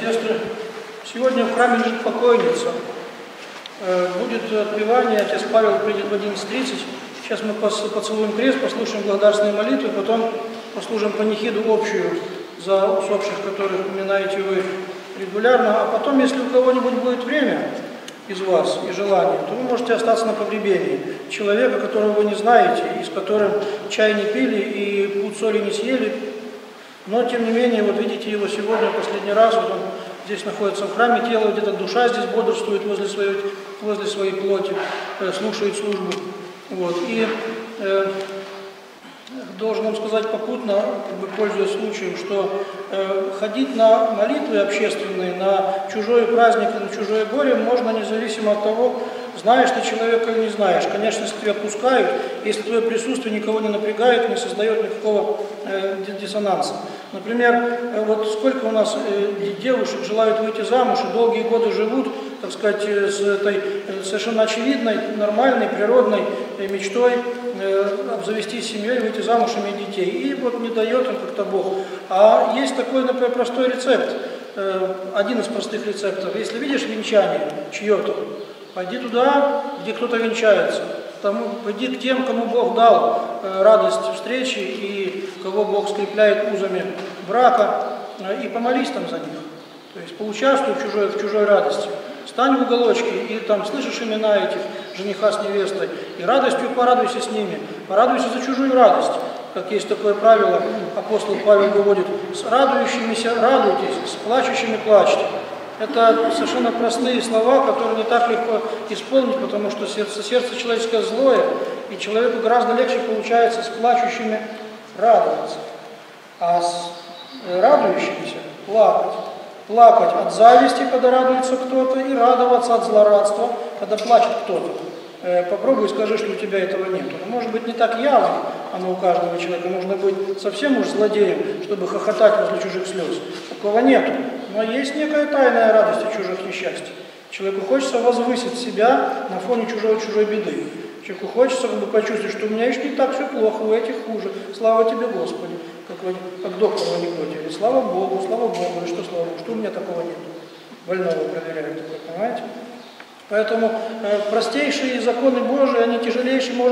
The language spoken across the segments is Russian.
сестры, сегодня в храме лежит покойница. Э, будет отпевание, отец Павел придет в 11.30. Сейчас мы поцелуем крест, послушаем благодарственные молитвы, потом послужим панихиду общую за усопших, которых упоминаете вы регулярно. А потом, если у кого-нибудь будет время из вас и желание, то вы можете остаться на погребении человека, которого вы не знаете, и с которым чай не пили и пуд соли не съели, но, тем не менее, вот видите его сегодня последний раз, вот он здесь находится в храме, тело где-то душа здесь бодрствует возле своей, возле своей плоти, э, слушает службу. Вот. И э, должен вам сказать попутно, как бы пользуясь случаем, что э, ходить на молитвы общественные, на чужой праздник, на чужое горе можно независимо от того, знаешь ты человека или не знаешь. Конечно, если тебя пускают, если твое присутствие никого не напрягает, не создает никакого э, диссонанса. Например, э, вот сколько у нас э, девушек желают выйти замуж и долгие годы живут, так сказать, э, с этой э, совершенно очевидной, нормальной, природной э, мечтой обзавестись семьей, выйти замуж, иметь детей. И вот не дает им как-то Бог. А есть такой, например, простой рецепт, один из простых рецептов. Если видишь венчание чье-то, Пойди туда, где кто-то венчается. Тому, пойди к тем, кому Бог дал э, радость встречи и кого Бог скрепляет узами брака, э, и помолись там за них. То есть поучаствуй в чужой, в чужой радости. Стань в уголочке и там слышишь имена этих жениха с невестой, и радостью порадуйся с ними, порадуйся за чужую радость. Как есть такое правило, апостол Павел говорит, с радующимися радуйтесь, с плачущими плачьте. Это совершенно простые слова, которые не так легко исполнить, потому что сердце, сердце человеческое злое, и человеку гораздо легче получается с плачущими радоваться, а с э, радующимися плакать. Плакать от зависти, когда радуется кто-то, и радоваться от злорадства, когда плачет кто-то. Э, попробуй скажи, что у тебя этого нет. может быть не так явно, оно у каждого человека. Нужно быть совсем уж злодеем, чтобы хохотать возле чужих слез. Такого нету. Но есть некая тайная радость от чужих несчастий. Человеку хочется возвысить себя на фоне чужой чужой беды. Человеку хочется как бы почувствовать, что у меня еще не так все плохо, у этих хуже. Слава тебе, Господи. Как, как доктор в анекдоте. Или слава Богу, слава Богу, или что слава Богу, что у меня такого нет. Больного проверяют, понимаете? Поэтому э, простейшие законы Божии, они тяжелейшим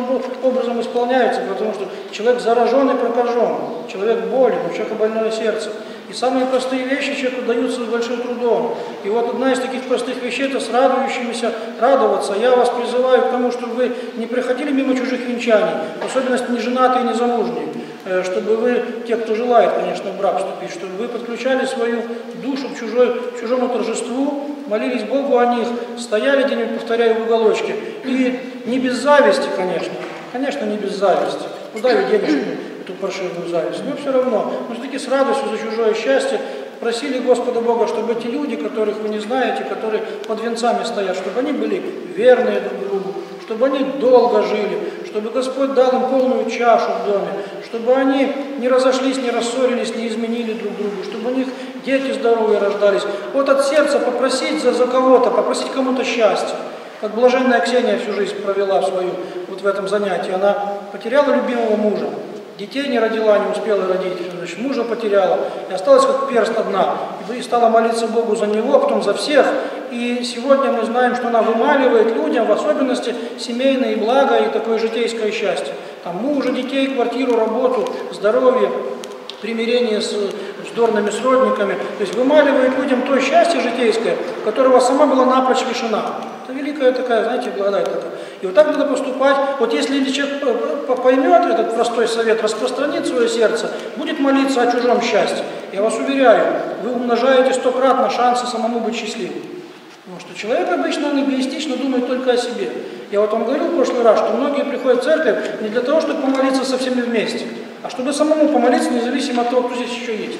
образом исполняются, потому что человек заражен и прокажен, человек болен, у человека больное сердце. И самые простые вещи человеку даются с большим трудом. И вот одна из таких простых вещей – это с радующимися радоваться. Я вас призываю к тому, чтобы вы не приходили мимо чужих венчаний, в особенности не женатые и не замужние, э, чтобы вы, те, кто желает, конечно, в брак вступить, чтобы вы подключали свою душу к, чужой, к чужому торжеству, молились Богу о них, стояли где-нибудь, повторяю, в уголочке. И не без зависти, конечно, конечно, не без зависти. Куда вы денежку эту паршивую зависть. Но все равно, мы все-таки с радостью за чужое счастье просили Господа Бога, чтобы эти люди, которых вы не знаете, которые под венцами стоят, чтобы они были верные друг другу, чтобы они долго жили, чтобы Господь дал им полную чашу в доме, чтобы они не разошлись, не рассорились, не изменили друг другу, чтобы у них дети здоровые рождались. Вот от сердца попросить за, за кого-то, попросить кому-то счастья. Как блаженная Ксения всю жизнь провела свою вот в этом занятии. Она потеряла любимого мужа, детей не родила, не успела родить, значит, мужа потеряла, и осталась как перст одна, и стала молиться Богу за него, а потом за всех, и сегодня мы знаем, что она вымаливает людям, в особенности, семейные блага и такое житейское счастье. Там мужа, детей, квартиру, работу, здоровье, примирение с вздорными сродниками, то есть вымаливает людям то счастье житейское, которого сама была напрочь лишена. Это великая такая, знаете, благодать такая. И вот так надо поступать. Вот если человек поймет этот простой совет, распространит свое сердце, будет молиться о чужом счастье, я вас уверяю, вы умножаете стократно шансы самому быть счастливым. Потому что человек обычно, он эгоистично думает только о себе. Я вот вам говорил в прошлый раз, что многие приходят в церковь не для того, чтобы помолиться со всеми вместе, а чтобы самому помолиться, независимо от того, кто здесь еще есть.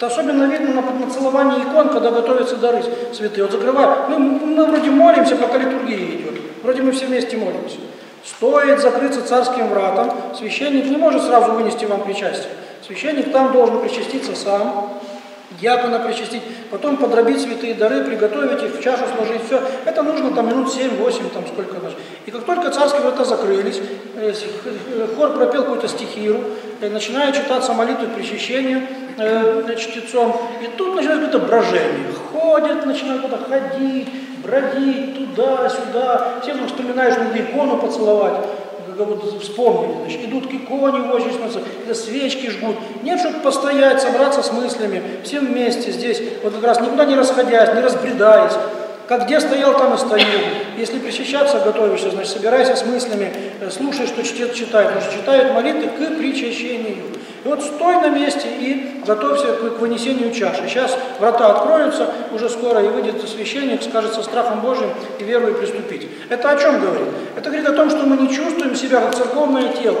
Это особенно видно на, на целовании икон, когда готовятся дары святые. Вот закрывают. Мы, мы вроде молимся, пока литургия идет. Вроде мы все вместе молимся. Стоит закрыться царским вратом, священник не может сразу вынести вам причастие. Священник там должен причаститься сам, диакона причастить, потом подробить святые дары, приготовить их, в чашу сложить, все. Это нужно там минут 7-8, там сколько даже. И как только царские врата закрылись, э, хор пропел какую-то стихиру, э, начинает читаться молитву причащения, э, чтецом, и тут начинает какое-то брожение. Ходят, начинают куда-то ходить, бродить туда-сюда. Все вдруг вспоминаешь, надо икону поцеловать как вот вспомнили, значит, идут к иконе в очередь, смотрятся, свечки жгут. Нет, чтобы постоять, собраться с мыслями, все вместе здесь, вот как раз никуда не расходясь, не разбредаясь, как где стоял, там и стою. Если причащаться готовишься, значит, собирайся с мыслями, э, слушай, что чтец читает. Потому что читает молитвы к причащению. И вот стой на месте и готовься к, вынесению чаши. Сейчас врата откроются уже скоро, и выйдет священник, скажет со страхом Божьим и верой приступить. Это о чем говорит? Это говорит о том, что мы не чувствуем себя как церковное тело.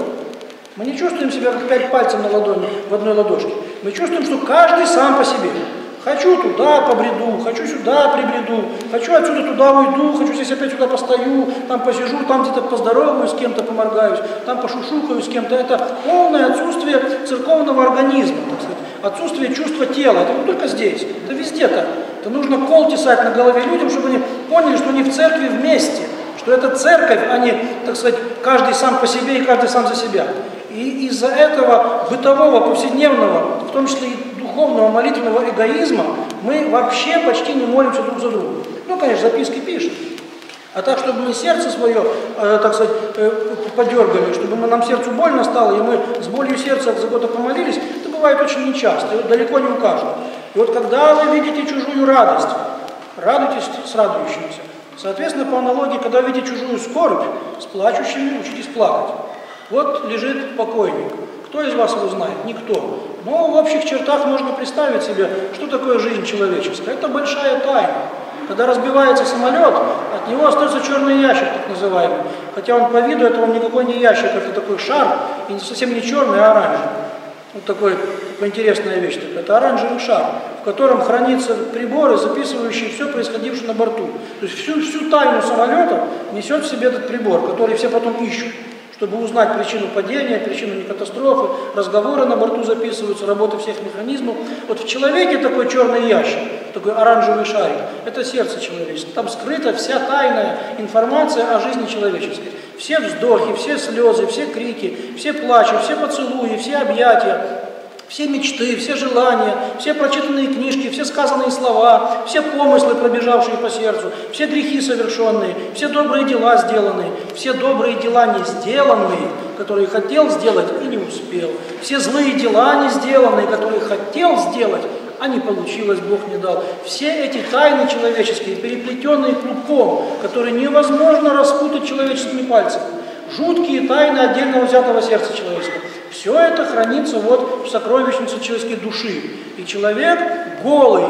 Мы не чувствуем себя как пять пальцев на ладони, в одной ладошке. Мы чувствуем, что каждый сам по себе. Хочу туда побреду, хочу сюда прибреду, хочу отсюда туда уйду, хочу здесь опять сюда постою, там посижу, там где-то поздороваюсь с кем-то, поморгаюсь, там пошушукаю с кем-то. Это полное отсутствие церковного организма, так сказать, отсутствие чувства тела. Это не только здесь, это везде так. Это нужно кол тесать на голове людям, чтобы они поняли, что они в церкви вместе, что это церковь, а не, так сказать, каждый сам по себе и каждый сам за себя. И из-за этого бытового, повседневного, в том числе и духовного молитвенного эгоизма мы вообще почти не молимся друг за друга. Ну, конечно, записки пишем. А так, чтобы мы сердце свое, э, так сказать, э, подергали, чтобы мы, нам сердцу больно стало, и мы с болью сердца за года помолились, это бывает очень нечасто, и далеко не у каждого. И вот когда вы видите чужую радость, радуйтесь с радующимся. Соответственно, по аналогии, когда видите чужую скорбь, с плачущими учитесь плакать. Вот лежит покойник. Кто из вас его знает? Никто. Но в общих чертах можно представить себе, что такое жизнь человеческая. Это большая тайна. Когда разбивается самолет, от него остается черный ящик, так называемый. Хотя он по виду, это он никакой не ящик, это такой шар, и совсем не черный, а оранжевый. Вот такой, такая интересная вещь. Такая. Это оранжевый шар, в котором хранятся приборы, записывающие все происходившее на борту. То есть всю, всю тайну самолета несет в себе этот прибор, который все потом ищут чтобы узнать причину падения, причину катастрофы, разговоры на борту записываются, работа всех механизмов. Вот в человеке такой черный ящик, такой оранжевый шарик, это сердце человеческое. Там скрыта вся тайная информация о жизни человеческой. Все вздохи, все слезы, все крики, все плачи, все поцелуи, все объятия, все мечты, все желания, все прочитанные книжки, все сказанные слова, все помыслы, пробежавшие по сердцу, все грехи совершенные, все добрые дела сделанные, все добрые дела не сделанные, которые хотел сделать и не успел, все злые дела не сделанные, которые хотел сделать, а не получилось, Бог не дал. Все эти тайны человеческие, переплетенные клубком, которые невозможно распутать человеческими пальцами, жуткие тайны отдельного взятого сердца человеческого. Все это хранится вот в сокровищнице человеческой души. И человек голый,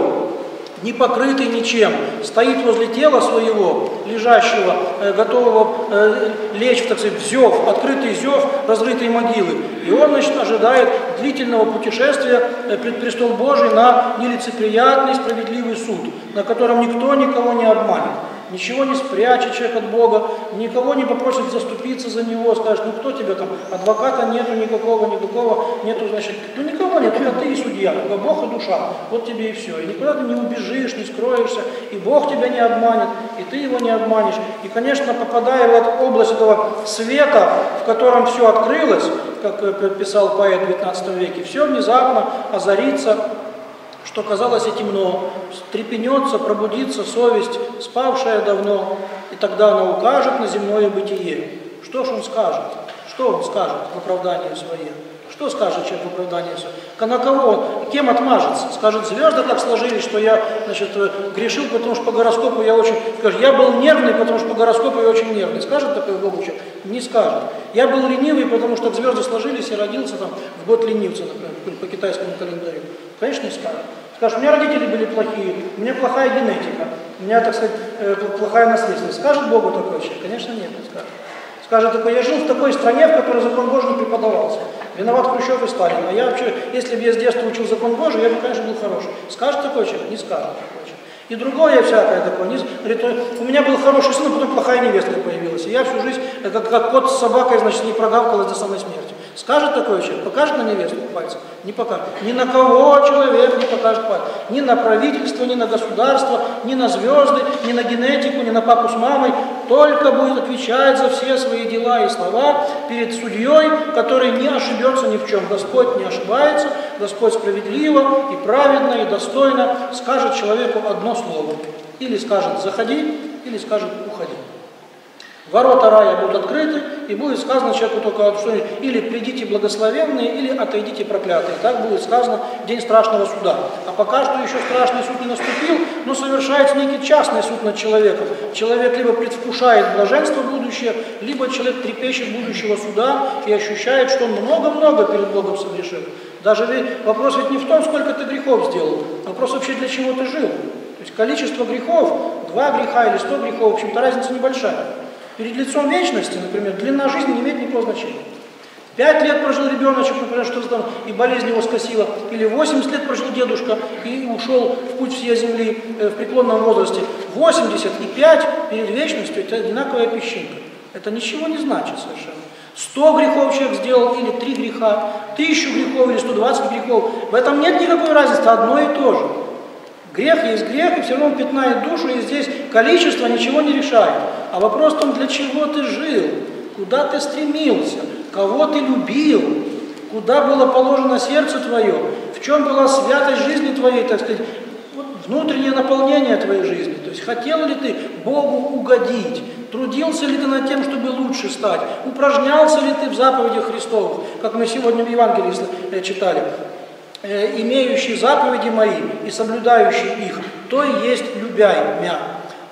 не покрытый ничем, стоит возле тела своего, лежащего, э, готового э, лечь, так сказать, в зев, открытый зев разрытой могилы. И он, значит, ожидает длительного путешествия э, пред престол Божий на нелицеприятный справедливый суд, на котором никто никого не обманет ничего не спрячет человек от Бога, никого не попросит заступиться за него, скажет, ну кто тебя там, адвоката нету никакого, никакого, нету, значит, ну никого нет, только ты и судья, только Бог и душа, вот тебе и все. И никуда ты не убежишь, не скроешься, и Бог тебя не обманет, и ты его не обманешь. И, конечно, попадая в эту область этого света, в котором все открылось, как э, писал поэт в 19 веке, все внезапно озарится что казалось и темно, трепенется, пробудится совесть, спавшая давно, и тогда она укажет на земное бытие. Что ж он скажет? Что он скажет в оправдании свое? Что скажет человек в оправдании свое? На кого Кем отмажется? Скажет, звезды так сложились, что я значит, грешил, потому что по гороскопу я очень... Скажет, я был нервный, потому что по гороскопу я очень нервный. Скажет такой Богу человек? Не скажет. Я был ленивый, потому что звезды сложились и родился там в год ленивца, например, по китайскому календарю. Конечно, не скажет. Скажет, у меня родители были плохие, у меня плохая генетика, у меня, так сказать, э, плохая наследственность. Скажет Богу такой человек? Конечно, нет, не скажет. Скажет такой, я жил в такой стране, в которой закон Божий не преподавался. Виноват Хрущев и Сталин. А я вообще, если бы я с детства учил закон Божий, я бы, конечно, был хороший. Скажет такой человек? Не скажет такой человек. И другое всякое такое. Не, говорит, у меня был хороший сын, а потом плохая невестка появилась. И я всю жизнь, как, как кот с собакой, значит, не прогавкалась до самой смерти. Скажет такой человек, покажет на невесту пальцем? Не покажет. Ни на кого человек не покажет пальцем. Ни на правительство, ни на государство, ни на звезды, ни на генетику, ни на папу с мамой. Только будет отвечать за все свои дела и слова перед судьей, который не ошибется ни в чем. Господь не ошибается, Господь справедливо и праведно и достойно скажет человеку одно слово. Или скажет «заходи», или скажет «уходи». Ворота рая будут открыты, и будет сказано человеку только что или придите благословенные, или отойдите проклятые. Так будет сказано в день страшного суда. А пока что еще страшный суд не наступил, но совершается некий частный суд над человеком. Человек либо предвкушает блаженство будущее, либо человек трепещет будущего суда и ощущает, что он много-много перед Богом согрешил. Даже вопрос ведь не в том, сколько ты грехов сделал, вопрос вообще для чего ты жил. То есть количество грехов, два греха или сто грехов, в общем-то разница небольшая. Перед лицом вечности, например, длина жизни не имеет никакого значения. Пять лет прожил ребеночек, например, что там, и болезнь его скосила, или 80 лет прожил дедушка и ушел в путь всей земли э, в преклонном возрасте. 80 и 5 перед вечностью – это одинаковая песчинка. Это ничего не значит совершенно. 100 грехов человек сделал или 3 греха, 1000 грехов или 120 грехов. В этом нет никакой разницы, одно и то же. Грех есть грех, и все равно он пятнает душу, и здесь количество ничего не решает. А вопрос в том, для чего ты жил, куда ты стремился, кого ты любил, куда было положено сердце твое, в чем была святость жизни твоей, так сказать, внутреннее наполнение твоей жизни. То есть хотел ли ты Богу угодить, трудился ли ты над тем, чтобы лучше стать, упражнялся ли ты в заповедях Христовых, как мы сегодня в Евангелии э, читали. Э, имеющий заповеди мои и соблюдающий их, то и есть любяй мя.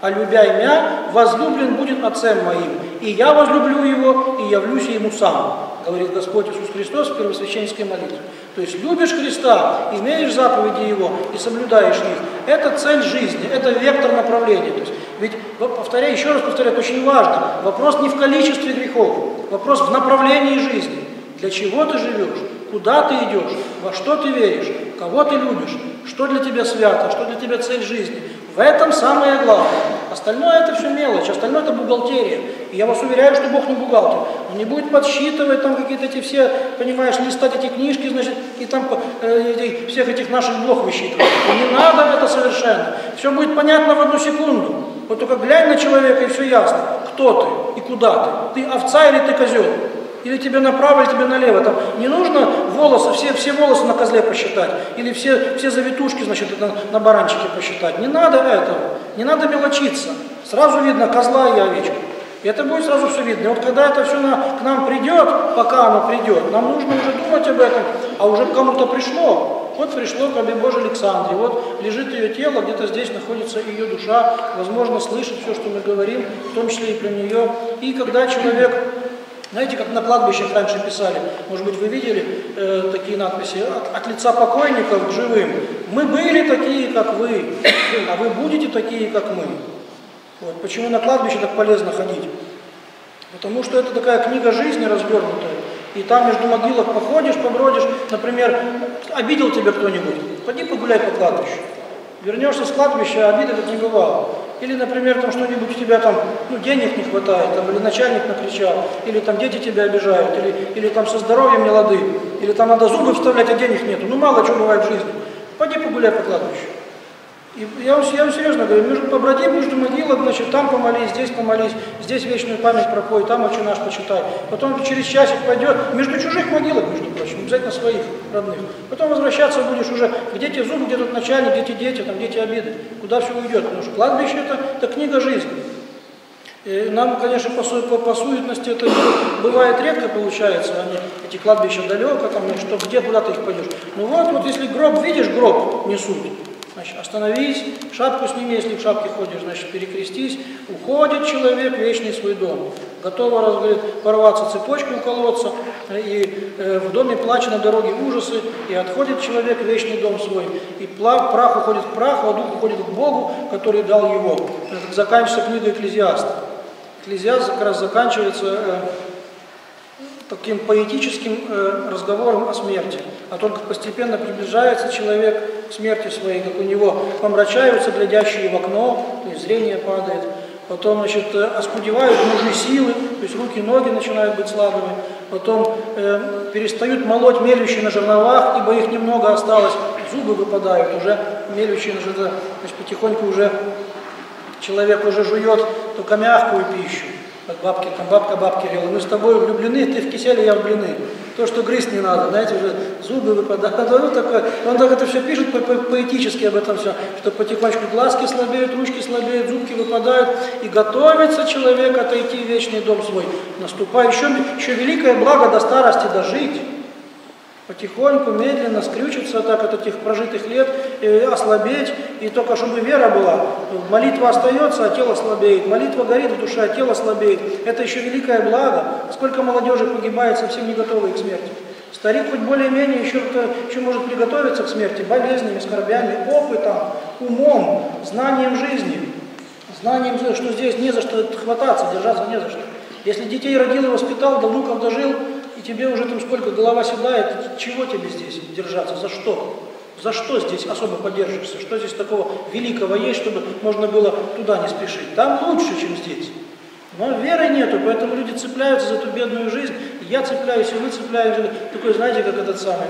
А любяй мя возлюблен будет Отцем моим, и я возлюблю его, и явлюсь ему сам, говорит Господь Иисус Христос в первосвященской молитве. То есть любишь Христа, имеешь заповеди Его и соблюдаешь их. Это цель жизни, это вектор направления. То есть, ведь, повторяю, еще раз повторяю, это очень важно. Вопрос не в количестве грехов, вопрос в направлении жизни. Для чего ты живешь? Куда ты идешь? Во что ты веришь? Кого ты любишь? Что для тебя свято? Что для тебя цель жизни? В этом самое главное. Остальное это все мелочь, остальное это бухгалтерия. И я вас уверяю, что Бог не бухгалтер. Он не будет подсчитывать там какие-то эти все, понимаешь, листать эти книжки, значит, и там э, всех этих наших блох высчитывать. Не надо это совершенно. Все будет понятно в одну секунду. Вот только глянь на человека и все ясно. Кто ты и куда ты? Ты овца или ты козел? Или тебе направо, или тебе налево. Там не нужно волосы, все, все волосы на козле посчитать. Или все, все завитушки, значит, на, на баранчике посчитать. Не надо этого. Не надо мелочиться. Сразу видно козла и овечку. И это будет сразу все видно. И вот когда это все на, к нам придет, пока оно придет, нам нужно уже думать об этом, а уже кому-то пришло. Вот пришло к Рабе Божьей Александре, вот лежит ее тело, где-то здесь находится ее душа, возможно, слышит все, что мы говорим, в том числе и про нее. И когда человек знаете, как на кладбищах раньше писали, может быть, вы видели э, такие надписи, от, от лица покойников к живым. Мы были такие, как вы, а вы будете такие, как мы. Вот. Почему на кладбище так полезно ходить? Потому что это такая книга жизни развернутая. И там между могилок походишь, побродишь, например, обидел тебя кто-нибудь, пойди погуляй по кладбищу. Вернешься с кладбища, а обиды как не бывало. Или, например, там что-нибудь у тебя там, ну, денег не хватает, там, или начальник накричал, или там дети тебя обижают, или, или там со здоровьем не лады, или там надо зубы вставлять, а денег нету. Ну, мало чего бывает в жизни. Пойди погуляй по кладбищу. И я вам, я вам серьезно говорю, между, поброди между могилок, значит, там помолись, здесь помолись, здесь вечную память пропой, там отче наш почитай. Потом через часик пойдет, между чужих могилок, между прочим, обязательно своих родных. Потом возвращаться будешь уже, где те зубы, где тут начальник, где те дети, там, где те обиды, куда все уйдет. Потому что кладбище это, это книга жизни. И нам, конечно, по, по, по суетности это бывает редко получается, они, эти кладбища далеко, там, что где, куда ты их пойдешь. Ну вот, вот если гроб видишь, гроб несут, Значит, остановись, шапку сними, если в шапке ходишь, значит, перекрестись. Уходит человек в вечный свой дом. Готово, раз, говорит, порваться цепочку уколоться, и э, в доме плач на дороге ужасы, и отходит человек в вечный дом свой. И прах уходит к праху, а дух уходит к Богу, который дал его. Это заканчивается книга Экклезиаста. Экклезиаст как раз заканчивается э, таким поэтическим э, разговором о смерти. А только постепенно приближается человек смерти своей, как у него. Помрачаются глядящие в окно, то есть зрение падает, потом, значит, э, оскудевают мужи силы, то есть руки, ноги начинают быть слабыми, потом э, перестают молоть мелющие на жерновах, ибо их немного осталось, зубы выпадают, уже мелющие на жерновах, то есть потихоньку уже человек уже жует только мягкую пищу, как бабки, там бабка бабки говорила, мы с тобой влюблены, ты в киселе, я в блины. То, что грызть не надо, знаете, уже зубы выпадают. Он, такой, он так это все пишет по -по поэтически об этом все, что потихонечку глазки слабеют, ручки слабеют, зубки выпадают, и готовится человек отойти в вечный дом свой. Наступает еще, еще великое благо до старости дожить потихоньку, медленно скрючиться так от этих прожитых лет, и ослабеть, и только чтобы вера была. Молитва остается, а тело слабеет. Молитва горит в душе, а тело слабеет. Это еще великое благо. Сколько молодежи погибает, совсем не готовые к смерти. Старик хоть более-менее еще, еще может приготовиться к смерти болезнями, скорбями, опытом, умом, знанием жизни. Знанием, что здесь не за что хвататься, держаться не за что. Если детей родил и воспитал, до внуков дожил, и тебе уже там сколько голова седает, чего тебе здесь держаться, за что? За что здесь особо поддерживаешься? Что здесь такого великого есть, чтобы можно было туда не спешить? Там лучше, чем здесь. Но веры нету, поэтому люди цепляются за эту бедную жизнь. И я цепляюсь, и вы цепляетесь. Такой, знаете, как этот самый,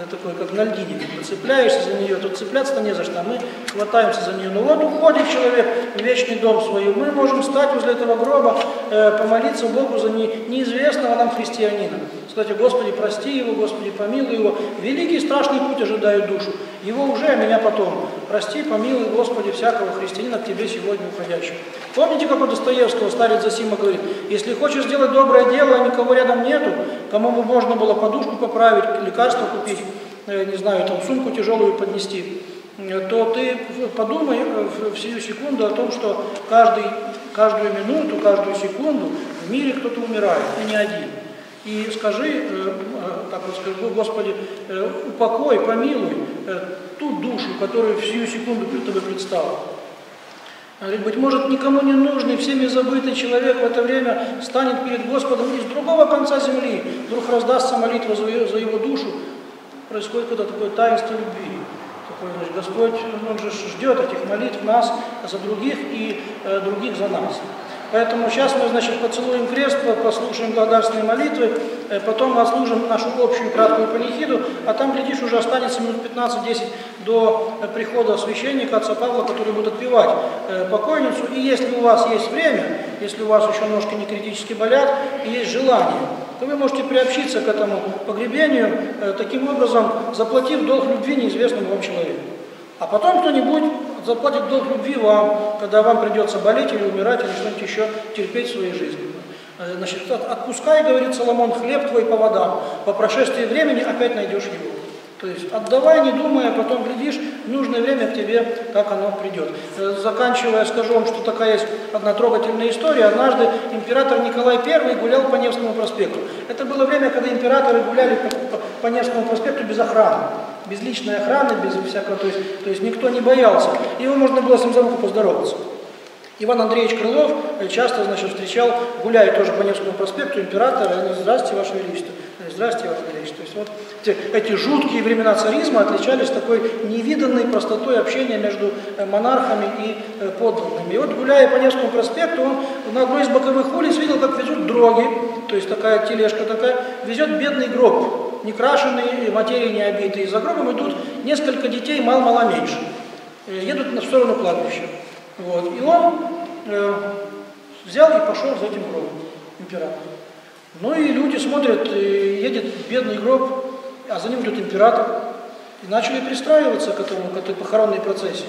как такой, как на льдине, когда цепляешься за нее, тут цепляться-то не за что, а мы хватаемся за нее. Ну вот уходит человек в вечный дом свой, мы можем стать возле этого гроба, э, помолиться Богу за не, неизвестного нам христианина. Сказать, Господи, прости его, Господи, помилуй его. Великий страшный путь ожидает душу. Его уже, а меня потом. Прости, помилуй, Господи, всякого христианина к Тебе сегодня уходящего. Помните, как у Достоевского старец Засима говорит, если хочешь сделать доброе дело, а никого рядом нету, кому бы можно было подушку поправить, лекарство купить, э, не знаю, там сумку тяжелую поднести, э, то ты подумай э, в сию секунду о том, что каждый, каждую минуту, каждую секунду в мире кто-то умирает, и не один. И скажи, так вот скажи, Господи, упокой, помилуй ту душу, которую в сию секунду перед тобой предстала. Говорит, быть может, никому не нужный, всеми забытый человек в это время станет перед Господом и с другого конца земли вдруг раздастся молитва за, за его душу, происходит какое-то такое таинство любви. Такое, значит, Господь, Он же ждет этих молитв нас за других и э, других за нас. Поэтому сейчас мы, значит, поцелуем крест, послушаем благодарственные молитвы, э, потом отслужим нашу общую краткую панихиду, а там, глядишь, уже останется минут 15-10 до э, прихода священника, отца Павла, который будет отпевать э, покойницу. И если у вас есть время, если у вас еще ножки не критически болят, и есть желание, то вы можете приобщиться к этому погребению, таким образом заплатив долг любви неизвестному вам человеку. А потом кто-нибудь заплатит долг любви вам, когда вам придется болеть или умирать, или что-нибудь еще терпеть в своей жизни. Э, значит, отпускай, говорит Соломон, хлеб твой по водам, по прошествии времени опять найдешь его. То есть отдавай, не думая, потом глядишь, в нужное время к тебе, как оно придет. Э, заканчивая, скажу вам, что такая есть одна трогательная история. Однажды император Николай I гулял по Невскому проспекту. Это было время, когда императоры гуляли по, по, по Невскому проспекту без охраны без личной охраны, без всякого, то есть, то есть никто не боялся. Его можно было с ним за поздороваться. Иван Андреевич Крылов часто, значит, встречал, гуляя тоже по Невскому проспекту, императора, и здравствуйте, Ваше Величество, здравствуйте, Ваше Величество. То есть вот эти, эти жуткие времена царизма отличались такой невиданной простотой общения между э, монархами и э, подданными. И вот гуляя по Невскому проспекту, он на одной из боковых улиц видел, как везут дроги, то есть такая тележка такая, везет бедный гроб, не крашеные, материи не обитые. За гробом идут несколько детей, мало-мало меньше. Э, едут на сторону кладбища. Вот. И он э, взял и пошел за этим гробом, император. Ну и люди смотрят, э, едет бедный гроб, а за ним идет император. И начали пристраиваться к этому, к этой похоронной процессии.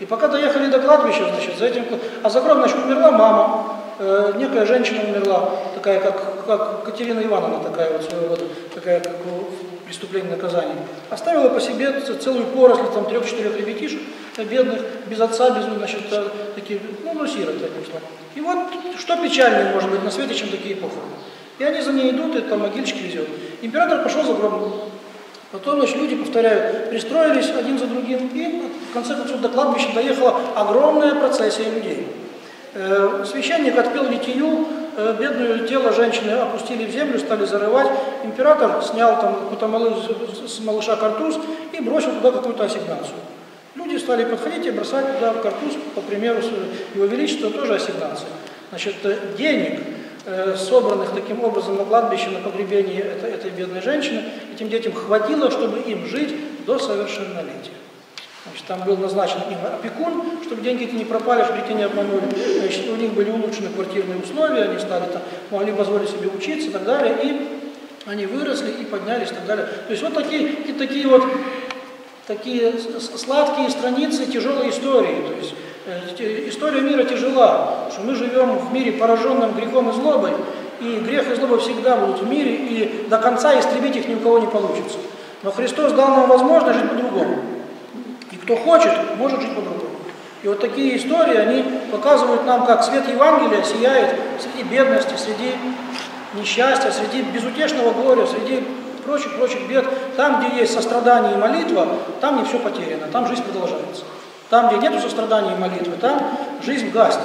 И пока доехали до кладбища, значит, за этим... А за гроб, значит, умерла мама, э, некая женщина умерла, такая, как, как Катерина Ивановна, такая вот своего рода, такая, как преступление наказания. Оставила по себе целую поросль, там, трех-четырех ребятишек, бедных, без отца, без, значит, э, такие, ну, ну, сироты, словом. И вот, что печальнее может быть на свете, чем такие похороны. И они за ней идут, и там могильчики везет. Император пошел за гробом. Потом, значит, люди, повторяю, пристроились один за другим, и в конце концов до кладбища доехала огромная процессия людей. Э, священник отпел литию, э, бедное тело женщины опустили в землю, стали зарывать. Император снял там какой-то малыш, с малыша картуз и бросил туда какую-то ассигнацию. Люди стали подходить и бросать туда в картуз, по примеру Его Величества, тоже ассигнации. Значит, э, денег, э, собранных таким образом на кладбище, на погребении этой, этой бедной женщины, этим детям хватило, чтобы им жить до совершеннолетия. Значит, там был назначен им опекун, чтобы деньги эти не пропали, чтобы детей не обманули. Значит, у них были улучшены квартирные условия, они стали там, могли позволить себе учиться и так далее. И они выросли и поднялись и так далее. То есть вот такие, такие вот такие сладкие страницы тяжелой истории. То есть э, история мира тяжела, что мы живем в мире, пораженном грехом и злобой, и грех и злоба всегда будут в мире, и до конца истребить их ни у кого не получится. Но Христос дал нам возможность жить по-другому. Кто хочет, может жить по-другому. И вот такие истории, они показывают нам, как свет Евангелия сияет среди бедности, среди несчастья, среди безутешного горя, среди прочих-прочих бед. Там, где есть сострадание и молитва, там не все потеряно, там жизнь продолжается. Там, где нет сострадания и молитвы, там жизнь гаснет.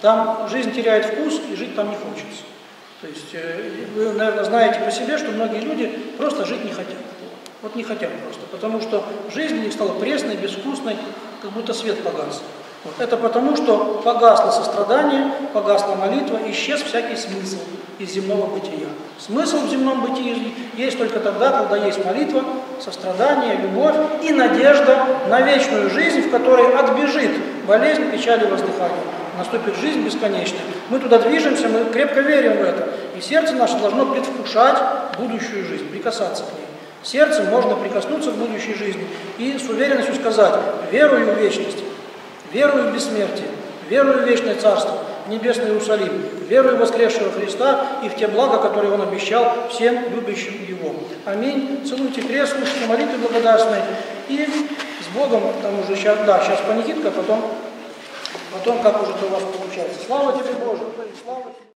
Там жизнь теряет вкус, и жить там не хочется. То есть э, вы, наверное, знаете по себе, что многие люди просто жить не хотят. Вот не хотят просто, потому что жизнь у них стала пресной, безвкусной, как будто свет погас. Вот. Это потому, что погасло сострадание, погасла молитва, исчез всякий смысл из земного бытия. Смысл в земном бытии есть только тогда, когда есть молитва, сострадание, любовь и надежда на вечную жизнь, в которой отбежит болезнь, печаль и воздыхание. Наступит жизнь бесконечная. Мы туда движемся, мы крепко верим в это. И сердце наше должно предвкушать будущую жизнь, прикасаться к ней. Сердцем можно прикоснуться к будущей жизни и с уверенностью сказать, верую в вечность, верую в бессмертие, верую в вечное царство, в небесный Иерусалим, верую в воскресшего Христа и в те блага, которые Он обещал всем любящим Его. Аминь. Целуйте крест, слушайте молитвы благодарственные и с Богом, там уже сейчас, да, сейчас панихидка, потом, потом как уже это у вас получается. Слава тебе, Боже! Слава тебе!